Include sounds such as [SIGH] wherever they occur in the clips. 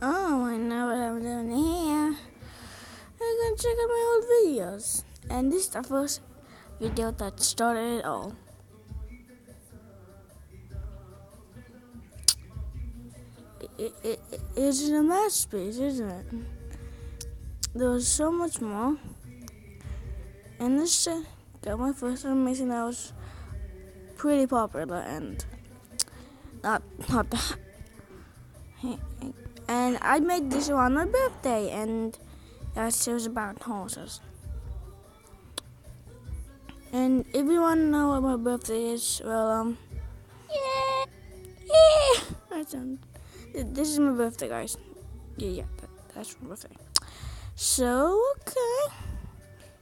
Oh, I know what I'm doing here. I'm gonna check out my old videos. And this is the first video that started it all. It, it, it, it's a masterpiece, isn't it? There was so much more. And this uh, got my first animation that was pretty popular and not not that. And I made this on my birthday, and that was about horses. And if you want to know what my birthday is, well, um, yeah, [LAUGHS] yeah, this is my birthday, guys. Yeah, yeah, that, that's my birthday. So, okay.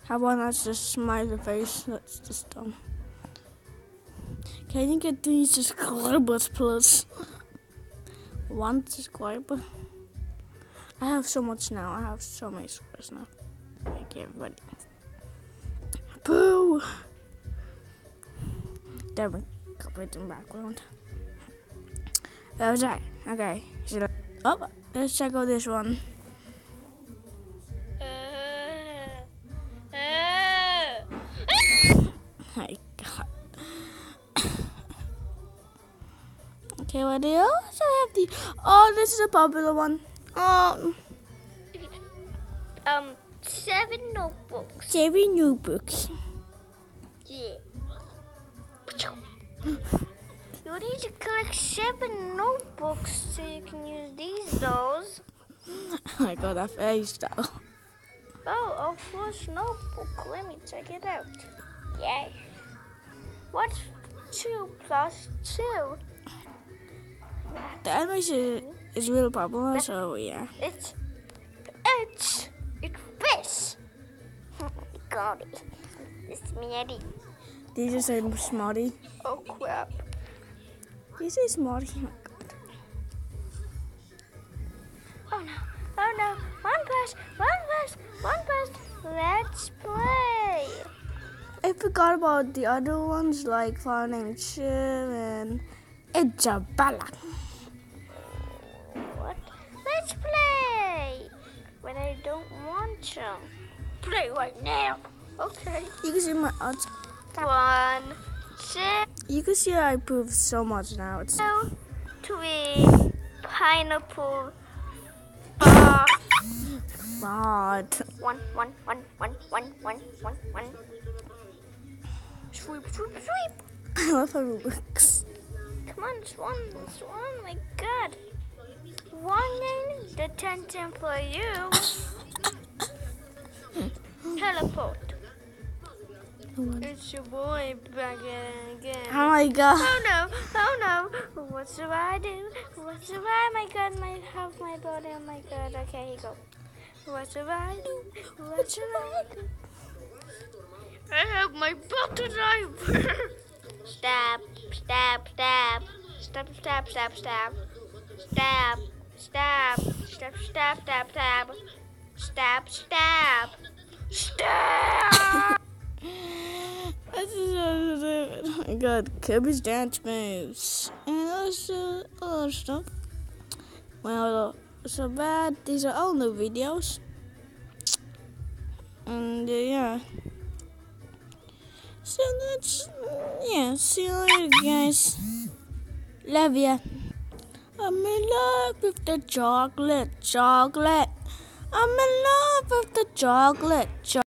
How about that's just smiley face? That's just um. Can you get these just subscribers, please? One subscriber. I have so much now. I have so many subscribers now. You, everybody. Boo! Devin, copyright in the background. That was that. Okay. Oh, let's check out this one. Okay, what do you also have the? Oh, this is a popular one. Um, Um, seven notebooks. Seven Notebooks. Yeah. You need to collect seven notebooks so you can use these dolls. [LAUGHS] I got that face though. Oh, a first notebook. Let me check it out. Yay. What's two plus two? The animation is really popular, so yeah. It's it's it's fish. [LAUGHS] Got it. It's me. These are saying Smarty. Oh crap. These are Smarty. Oh my God. Oh no. Oh no. One pass. One pass. One pass. Let's play. I forgot about the other ones like Finding Chip and Isabella. What? Don't want to. Play right now. Okay. You can see my odds. One, two, You can see I improved so much now. It's three, pineapple, four. hard. One, one, one, one, one, one, one, one. Sweep, sweep, sweep. [LAUGHS] I love how it works. Come on, Swan, Swan, my god. One the attention for you. Teleport. It's your boy back again. Oh my god. Oh no, oh no. What should I do? What should I? My god, my have my body. Oh my god. Okay, here you go. What should I do? What should I do? I have my butter diaper. [LAUGHS] stab, stab, stab. Stab, stab, stab, stab. Stab, stab, stab, stab, stab, stab. Stab, stab. Stab! My god, Kirby's dance moves. And also other stuff. Well, so bad. These are all new videos. And uh, yeah. So that's, yeah, see you later, guys. Love ya. I'm in love with the chocolate, chocolate. I'm in love with the chocolate, chocolate.